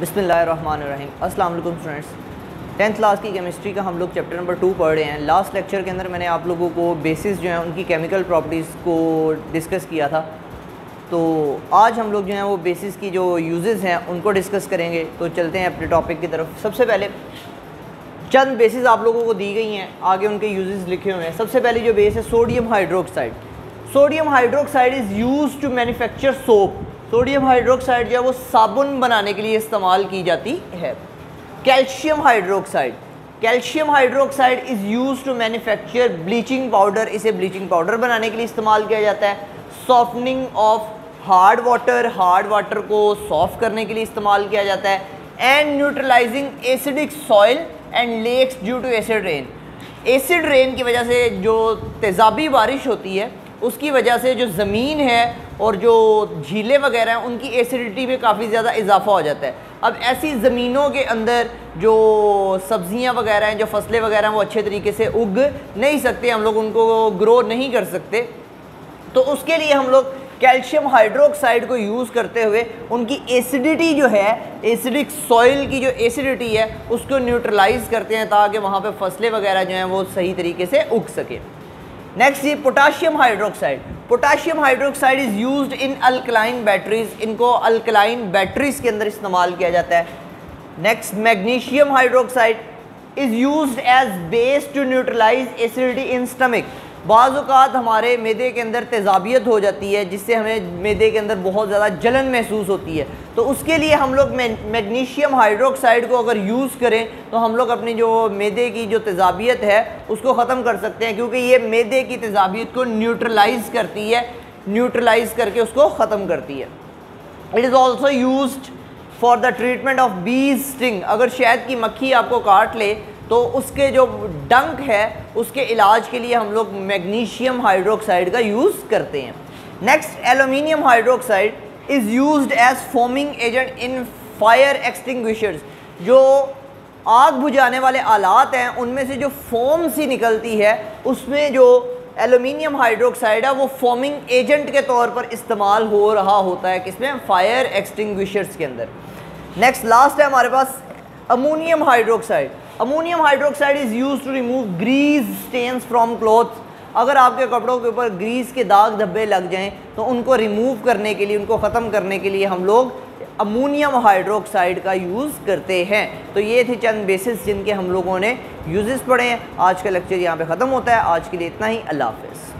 बिसमीम अल्लाम students. Tenth class की केमिस्ट्री का हम लोग चैप्टर नंबर टू पढ़ रहे हैं। लास्ट लेक्चर के अंदर मैंने आप लोगों को बेसिस जो है, उनकी केमिकल प्रॉपर्टीज़ को डिस्कस किया था। तो आज हम लोग जो हैं, वो बेसिस की जो यूजेस हैं, उनको डिस्कस करेंगे। तो चलते हैं अपने टॉपिक की तरफ़। सबसे पहले, चंद बेसिस आप लोगों को दी गई हैं। आगे उनके यूजेस लिखे हुए हैं। सबसे पहले जो बेस है sodium hydroxide sodium hydroxide is use to manufacture soap sodium hydroxide जो है वो साबुन बनाने के लिए इस्तेमाल की जाती है। Calcium hydroxide. Calcium hydroxide is use to manufacture bleaching powder इसे ब्लीचिंग पाउडर बनाने के लिए इस्तेमाल किया जाता है। Softening of hard water hard water को सॉफ्ट करने के लिए इस्तेमाल किया जाता है। And neutralizing acidic soil and lakes due to acid rain acid rain की वजह से जो तेज़ाबी बारिश होती है उसकी वजह से जो ज़मीन है और जो झीलें वगैरह हैं, उनकी एसिडिटी में काफ़ी ज़्यादा इजाफा हो जाता है। अब ऐसी ज़मीनों के अंदर जो सब्ज़ियाँ वगैरह हैं, जो फ़सलें वगैरह हैं, वो अच्छे तरीके से उग नहीं सकते, हम लोग उनको ग्रो नहीं कर सकते। तो उसके लिए हम लोग कैल्शियम हाइड्रोक्साइड को यूज़ करते हुए उनकी एसिडिटी जो है एसिडिक सॉइल की जो एसिडिटी है, उसको न्यूट्रलाइज करते हैं ताकि वहाँ पे फ़सलें वगैरह जो हैं, वो सही तरीके से उग सकें। नेक्स्ट ये potassium hydroxide potassium hydroxide is use in alkaline batteries इनको अल्कलाइन बैटरीज के अंदर इस्तेमाल किया जाता है. Next magnesium hydroxide is use as base to neutralize acidity in stomach बाज़ात हमारे मैदे के अंदर तेज़ाबियत हो जाती है, जिससे हमें मैदे के अंदर बहुत ज़्यादा जलन महसूस होती है। तो उसके लिए हम लोग मैग्नीशियम हाइड्रोक्साइड को अगर यूज़ करें तो हम लोग अपनी जो मैदे की जो तेज़ाबियत है, उसको ख़त्म कर सकते हैं, क्योंकि ये मैदे की तेज़ाबियत को न्यूट्रलाइज करती है, न्यूट्रलाइज करके उसको ख़त्म करती है। It is also use for the treatment of bee sting अगर शहद की मक्खी आपको काट ले तो उसके जो डंक है, उसके इलाज के लिए हम लोग मैग्नीशियम हाइड्रोक्साइड का यूज़ करते हैं। Next aluminium hydroxide is use as foaming agent in fire extinguishers जो आग बुझाने वाले आलात हैं, उनमें से जो फोम सी निकलती है, उसमें जो एलुमिनियम हाइड्रोक्साइड है, वो फोमिंग एजेंट के तौर पर इस्तेमाल हो रहा होता है किसमें? फायर एक्सटिंग्विशर्स के अंदर। नेक्स्ट लास्ट है हमारे पास ammonium hydroxide. Ammonium hydroxide is use to remove grease stains from clothes अगर आपके कपड़ों के ऊपर ग्रीस के दाग धब्बे लग जाएँ तो उनको रिमूव करने के लिए, उनको ख़त्म करने के लिए हम लोग अमोनियम हाइड्रोक्साइड का यूज़ करते हैं। तो ये थे चंद बेसिस जिनके हम लोगों ने यूजेस पढ़े हैं। आज का लेक्चर यहाँ पे ख़त्म होता है। आज के लिए इतना ही। अल्लाह हाफ़